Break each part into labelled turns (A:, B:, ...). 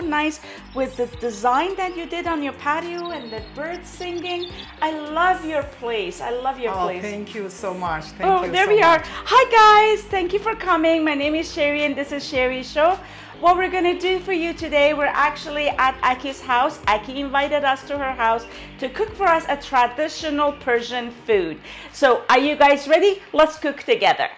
A: nice with the design that you did on your patio and the birds singing. I love your place. I love your
B: Oh,
A: place.
B: thank you so much. Thank
A: Oh, there
B: so
A: we are. Hi, guys. Thank you for coming. My name is Sherry, and this is Sherry's show. What we're gonna do for you today, we're actually at Aki's house. Aki invited us to her house to cook for us a traditional Persian food. So, are you guys ready? Let's cook together.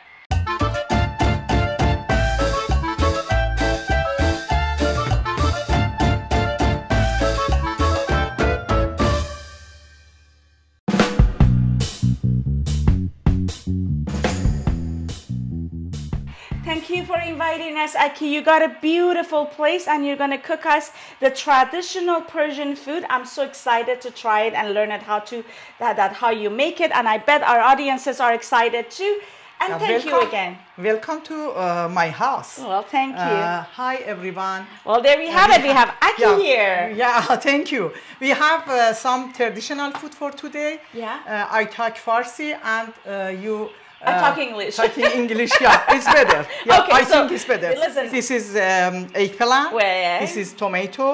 A: Us, Aki. You got a beautiful place and you're gonna cook us the traditional Persian food. I'm so excited to try it and learn it how to that, that how you make it. And I bet our audiences are excited too. And thank you again.
B: Welcome to uh, my house.
A: Well, thank you.
B: Uh, hi everyone.
A: well, there we have it. We have Aki
B: yeah,
A: here.
B: Yeah, thank you. We have uh, some traditional food for today.
A: Yeah.
B: Uh, I talk Farsi and uh, you.
A: I talk English.
B: Talking English, yeah, it's better. Yeah,
A: Okay,
B: I
A: so,
B: think it's better.
A: listen.
B: This is um, eggplant.
A: Well,
B: This is tomato.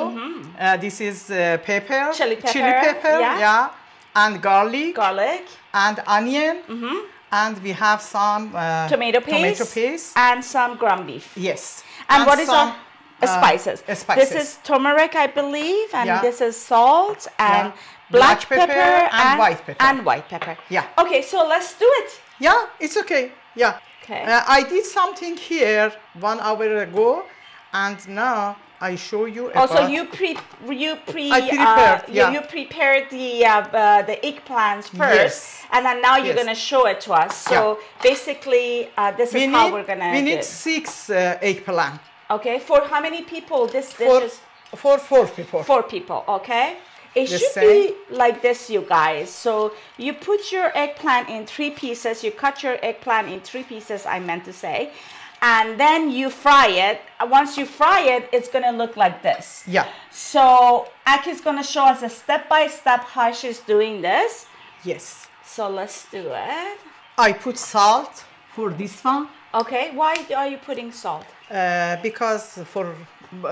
B: Uh, this is uh, pepper.
A: Chili pepper,
B: Chili pepper.
A: yeah.
B: Yeah. And garlic.
A: garlic,
B: and onion. Mm -hmm. And we have some uh,
A: tomato paste,
B: Tomato paste.
A: and some ground beef.
B: Yes.
A: And, what is
B: some,
A: our uh, spices?
B: uh, spices.
A: This is turmeric, I believe, and
B: Yeah.
A: this is salt and black,
B: Black pepper and white pepper.
A: And white pepper.
B: Yeah.
A: Okay, so let's do it.
B: Yeah, it's okay. Yeah.
A: Okay.
B: Uh, I did something here one hour ago, and now I show you.
A: Also,
B: about-
A: you pre you pre
B: I prepared,
A: uh,
B: yeah.
A: you, you prepared the uh, uh, the eggplants first,
B: Yes.
A: and then now you're
B: Yes.
A: gonna show it to us. So basically, uh, this
B: We
A: is how we're gonna
B: we need
A: it.
B: six uh, eggplant
A: Okay, for how many people? This dish
B: for
A: is
B: for four people.
A: four people. Okay. It
B: The
A: should
B: same.
A: be like this, you guys. So you put your eggplant in three pieces. You cut your eggplant in three pieces. I meant to say, and then you fry it. Once you fry it, it's gonna look like this.
B: Yeah.
A: So Aki's gonna show us a step by step how she's doing this.
B: Yes.
A: So let's do it.
B: I put salt for this one
A: Okay. Why are you putting salt?
B: uh, because for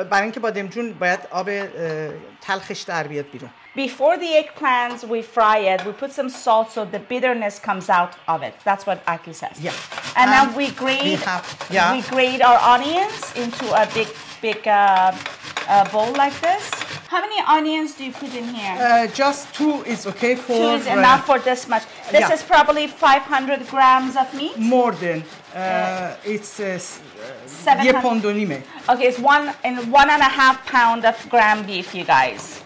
B: برای اینکه بادمجون باید آب uh, تلخش در بیاد بیرون.
A: Before the eggplants, we fry it. We put some salt so the bitterness comes out of it. That's what Aki says.
B: Yeah.
A: And now
B: And
A: we grate.
B: we have- yeah.
A: We grate our onions into a big, big uh, uh, bowl like this. How many onions do you put in here?
B: Uh, just two is okay for...
A: Two is enough for this much. This
B: yeah.
A: is probably 500 grams of meat?
B: More than. Uh, uh it's... Uh,
A: 700. Okay, it's one and one and a half pound of ground beef, you guys.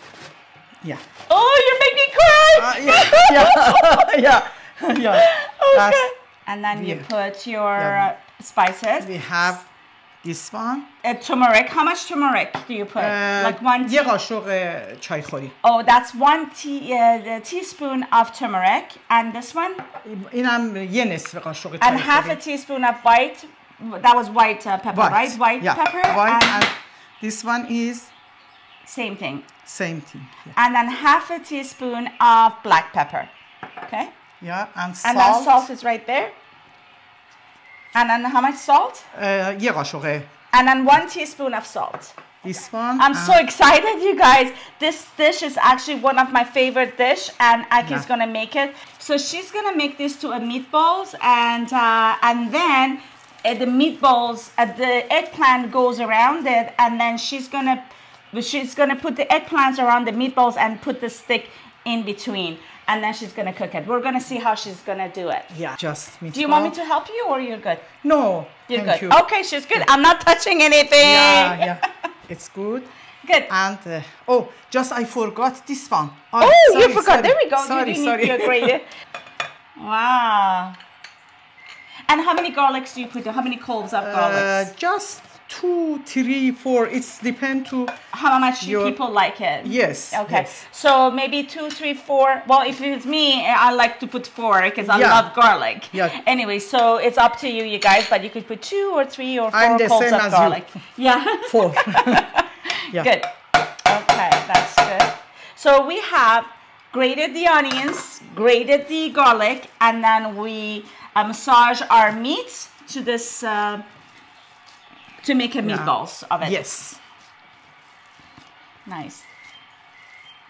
B: Yeah.
A: Oh, you make me cry!
B: Uh, yeah, yeah, yeah. yeah.
A: Okay.
B: That's,
A: and then
B: yeah.
A: you put your
B: yeah.
A: spices.
B: We have this one.
A: Uh, turmeric. How much turmeric do you put?
B: Uh,
A: like one.
B: یه
A: tea-
B: قاشق چای خوری.
A: Oh, that's one tea, uh, the teaspoon of turmeric, and this one,
B: اینم یه نصف قاشق
A: and
B: چای
A: half a
B: خوری.
A: teaspoon of white. That was white uh, pepper, right? White
B: yeah.
A: pepper,
B: White
A: and,
B: and this one is
A: same thing.
B: same thing. Yeah.
A: And then half a teaspoon of black pepper. Okay,
B: Yeah, and
A: and then
B: salt.
A: salt is right there. And then how much salt?
B: uh, یه قاشق.
A: And then one teaspoon of salt.
B: This one.
A: I'm
B: and
A: so excited, you guys. This dish is actually one of my favorite dish, and Aki's
B: Yeah.
A: gonna make it. So she's gonna make this to a meatballs, and uh, and then uh, the meatballs, uh, the eggplant goes around it, and then she's gonna she's gonna put the eggplants around the meatballs and put the stick in between, and then she's gonna cook it. We're gonna see how she's gonna do it.
B: Yeah, just meatball.
A: Do you want me to help you, or you're good?
B: No,
A: You're good.
B: you.
A: Okay, she's good. I'm not touching anything.
B: Yeah, yeah. It's good.
A: Good.
B: And uh, oh, just I forgot this one.
A: Oh,
B: sorry,
A: you forgot.
B: sorry,
A: There we go.
B: Sorry,
A: you
B: sorry.
A: need to. Wow. And how many garlics do you put? How many cloves of
B: uh,
A: garlics?
B: just two, three, four. It's depend to
A: how much
B: your-
A: people like it?
B: yes.
A: Okay.
B: yes.
A: So maybe two, three, four. Well, if it's me, I like to put four because I
B: Yeah.
A: love garlic.
B: Yeah.
A: Anyway, so it's up to you, you guys, but you could put two or three or 4
B: I'm the
A: cloves
B: same
A: of
B: as you.
A: garlic. Yeah.
B: Four. yeah.
A: Good. Okay, that's good. So we have grated the onions, grated the garlic, and then we uh, massage our meat to this uh, to make a meatballs of it.
B: Yes.
A: Nice.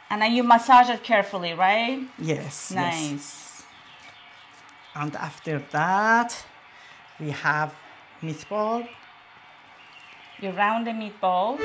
A: And then you massage it carefully, right?
B: Yes. Yes.
A: Nice.
B: And after that, we have meatball.
A: You round the meatball.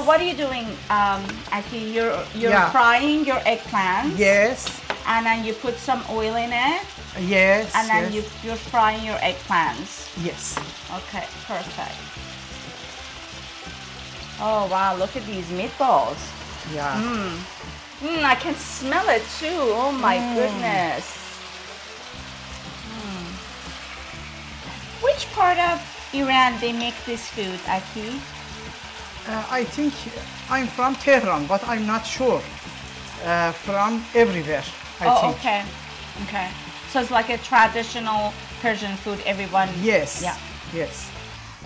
A: So what are you doing, um, Aki? You're you're
B: Yeah.
A: frying your eggplant,
B: Yes.
A: and then you put some oil in it,
B: Yes.
A: and then
B: yes.
A: you you're frying your eggplants.
B: Yes.
A: Okay, perfect. Oh wow, look at these meatballs.
B: Yeah.
A: Mm, I can smell it too. Oh my
B: Mm.
A: goodness. Mm. Which part of Iran they make this food, Aki?
B: Uh, I think I'm from Tehran, but I'm not sure. Uh, from everywhere, I
A: oh,
B: think.
A: okay. Okay. So it's like a traditional Persian food everyone
B: Yes.
A: Yeah.
B: Yes.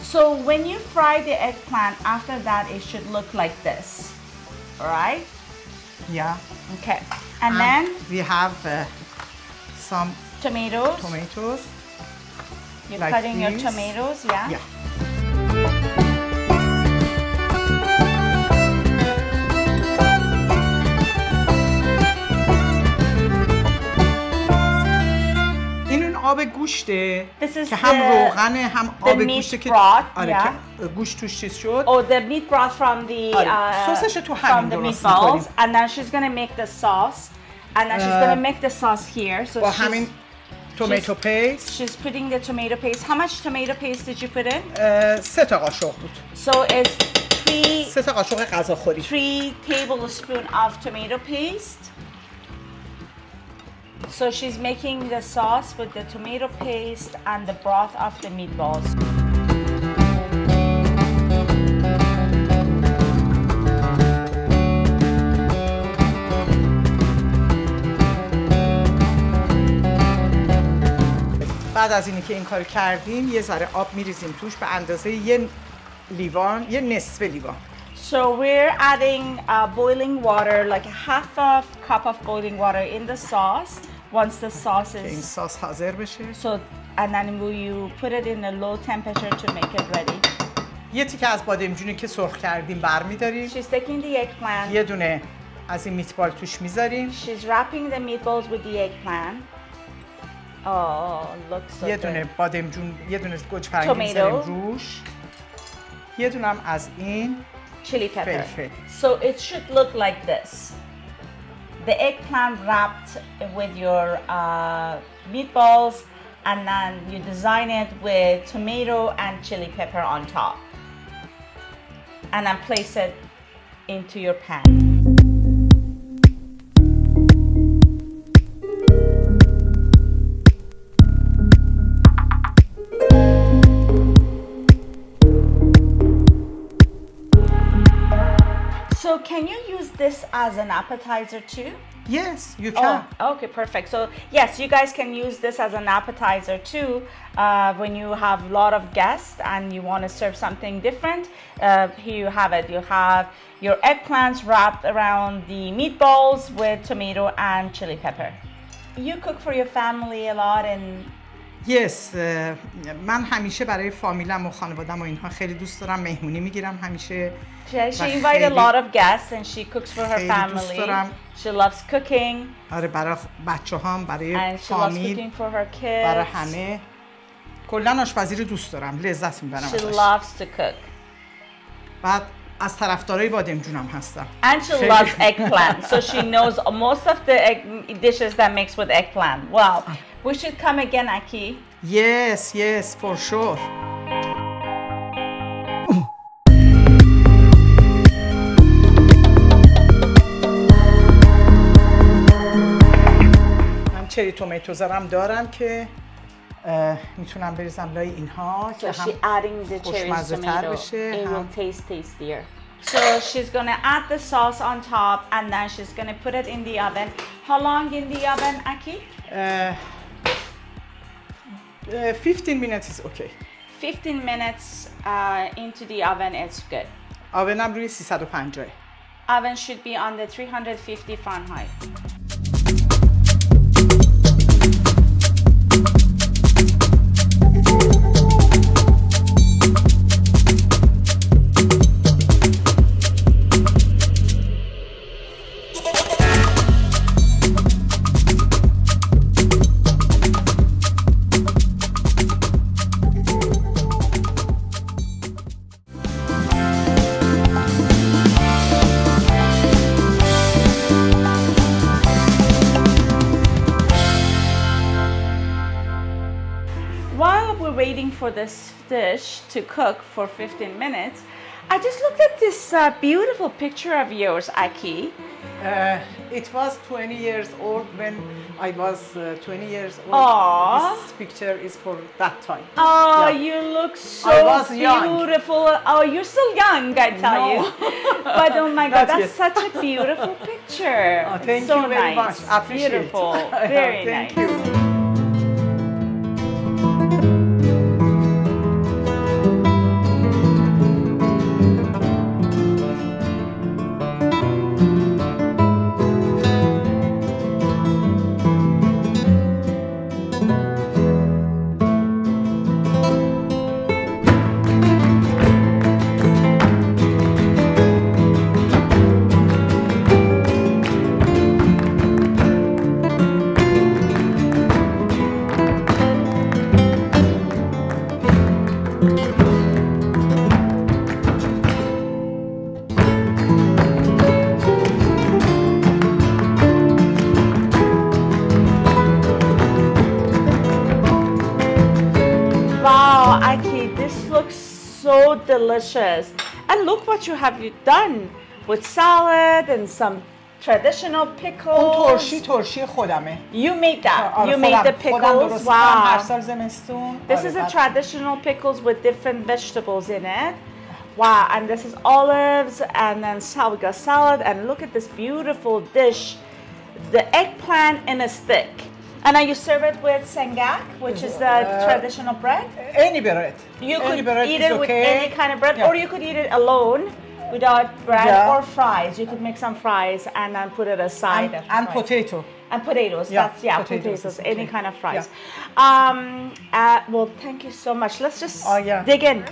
A: So when you fry the eggplant, after that it should look like this. Alright?
B: Yeah.
A: Okay. And
B: And
A: then
B: we have uh, some
A: tomatoes.
B: tomatoes.
A: You're
B: like
A: cutting your tomatoes, yeah?
B: Yeah. آب گوشته که هم روغن هم آب گوشته که آره
A: yeah.
B: که گوشت توش چیز شد
A: Oh, the meat broth from the
B: آره.
A: uh,
B: سسش تو همین درست می‌کنیم.
A: and then she's gonna make the sauce, and then she's
B: Uh,
A: gonna make the sauce here. So
B: با همین تومیتو پیست
A: she's putting the tomato paste. How much tomato paste did you put in?
B: سه تا قاشق بود
A: So it's three
B: سه تا قاشق غذاخوری
A: three tablespoon of tomato paste. So she's making the sauce with the tomato paste and the broth of the meatballs.
B: بعد از اینی که این کار کردیم یه ذره آب میریزیم توش به اندازه یه لیوان یه نصف لیوان
A: So we're adding uh, boiling water, like a half a cup of boiling water in the sauce. Once the sauce
B: که این
A: is
B: ساس حاضر بشه
A: so, and then will you put it in a low temperature to make it ready.
B: یه تیکه از بادمجونی که سرخ کردیم برمیداریم
A: She's taking the eggplant.
B: یه دونه از این میتبال توش می‌ذاریم
A: She's wrapping the meatballs with the eggplant. Oh, looks so
B: یه
A: good.
B: دونه بادمجون یه دونه گوجه فرنگی
A: Tomato.
B: می‌ذاریم روش یه دونه هم از این
A: chili pepper.
B: Perfect.
A: So it should look like this. The eggplant wrapped with your uh, meatballs, and then you design it with tomato and chili pepper on top. And then place it into your pan. So can you use this as an appetizer too?
B: Yes, you can.
A: Oh, okay, perfect. So yes, you guys can use this as an appetizer too uh, when you have a lot of guests and you want to serve something different. Uh, here you have it. You have your eggplants wrapped around the meatballs with tomato and chili pepper. You cook for your family a lot and
B: Yes, اه، من همیشه برای فامیلم و خانوادم و اینها خیلی دوست دارم مهمونی می‌گیرم همیشه
A: she, she invited a lot of guests and she cooks for her family.
B: دارم.
A: She loves cooking
B: آره برای بچه هم برای
A: and she loves
B: فامیل
A: cooking for her kids.
B: برای همه کلا آشپزی رو دوست دارم لذت می‌برم
A: She
B: ازش
A: loves to cook.
B: بعد از طرفدارای بادمجونم هستم
A: And she loves eggplant, so she knows most of the egg dishes that mix with eggplant. Wow, we should come again, Aki.
B: Yes, yes, for sure. من چری تومیتوزر هم دارم که اه، میتونم بریزم لای اینها
A: So
B: که
A: she
B: هم
A: adding the cherries
B: خوشمزه‌تر
A: tomato.
B: بشه،
A: It
B: هم-
A: will taste tastier. So she's gonna add the sauce on top, and then she's gonna put it in the oven. How long in the oven, Aki?
B: اه، uh, 15 minutes is okay.
A: 15 minutes uh, into the oven is good.
B: Oven I'm doing 350.
A: Oven should be on the 350 Fahrenheit. For this dish to cook for 15 minutes, I just looked at this uh, beautiful picture of yours, Aki.
B: Uh, it was 20 years old when I was uh, 20 years old.
A: Aw.
B: This picture is for that time.
A: Oh,
B: Yeah.
A: you look so
B: was young.
A: beautiful. Oh, you're still young, I tell
B: No.
A: you. But oh my God, that's such a beautiful picture.
B: Oh, thank
A: so
B: you very
A: nice.
B: much. Appreciate it.
A: Beautiful. Very
B: Thank
A: nice.
B: you.
A: delicious. And look what you have done with salad and some traditional
B: اون
A: pickles.
B: ترشی ترشی خودمه
A: You made that.
B: آره،
A: You made the
B: خودم- خودم
A: pickles.
B: درست می‌کنم هر
A: Wow.
B: سال زمستون
A: This
B: آره،
A: is a
B: بعد-
A: traditional pickles with different vegetables in it. Wow, and this is olives and then sal- we got salad and look at this beautiful dish, the eggplant in a stick. And now you serve it with sangak, which is the
B: Uh,
A: traditional bread.
B: any bread
A: You
B: any
A: could
B: bread
A: eat it with any kind of bread,
B: Yeah.
A: or you could eat it alone without bread
B: Yeah.
A: or fries. You could make some fries and then put it aside.
B: and, and potato
A: And potatoes.
B: Yeah,
A: That's yeah,
B: potatoes
A: potatoes. Any
B: okay.
A: kind of fries.
B: Yeah.
A: Um. Uh, well, thank you so much. Let's just
B: Oh, yeah.
A: dig in.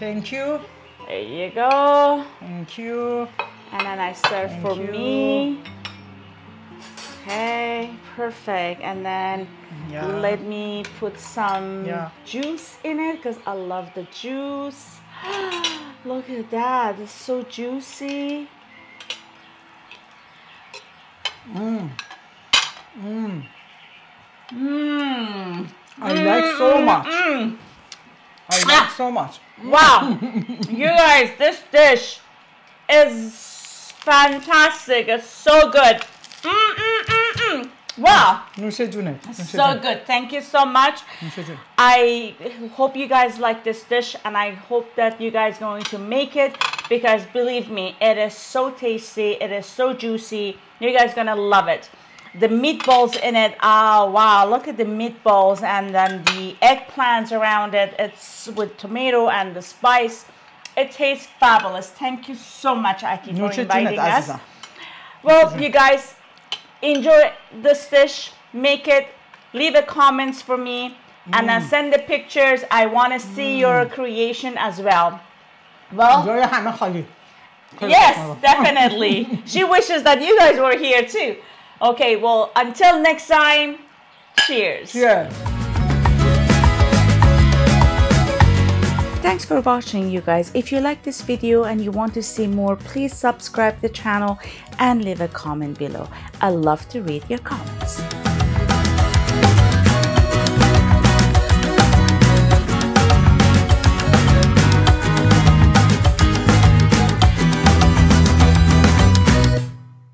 B: thank you
A: There you go.
B: thank you
A: And then I serve
B: Thank
A: for
B: you.
A: me. Okay, perfect. And then
B: Yeah.
A: let me put some
B: Yeah.
A: juice in it because I love the juice. Look at that. It's so juicy. Mmm. Mmm. Mmm.
B: I like so mm, much
A: Mm.
B: I like ah. so much
A: Wow. you guys, this dish is fantastic. It's so good. Wow. So good. Thank you so much. I hope you guys like this dish and I hope that you guys going to make it because believe me, it is so tasty. It is so juicy. You guys going to love it. The meatballs in it. Oh, wow. Look at the meatballs and then the eggplants around it. It's with tomato and the spice. It tastes fabulous. Thank you so much, Aki, for inviting us. Well, you guys, enjoy this dish, make it, leave a comments for me, and mm. then send the pictures. I want to see mm. your creation as well. Well,
B: enjoy your hana.
A: Yes, oh. definitely. she wishes that you guys were here too. Okay, well, until next time, cheers.
B: Cheers.
A: Thanks for watching you guys. If you like this video and you want to see more, please subscribe the channel and leave a comment below. I love to read your comments.